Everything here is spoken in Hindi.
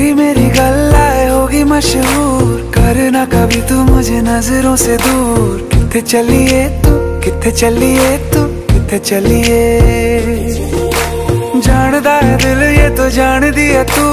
मेरी गल्लाए होगी मशहूर। करना कभी तू मुझे नज़रों से दूर। कितने चलिए तू कितने चलिए तू कितने चलिए? जानदा है दिल ये तो जान दिया तू।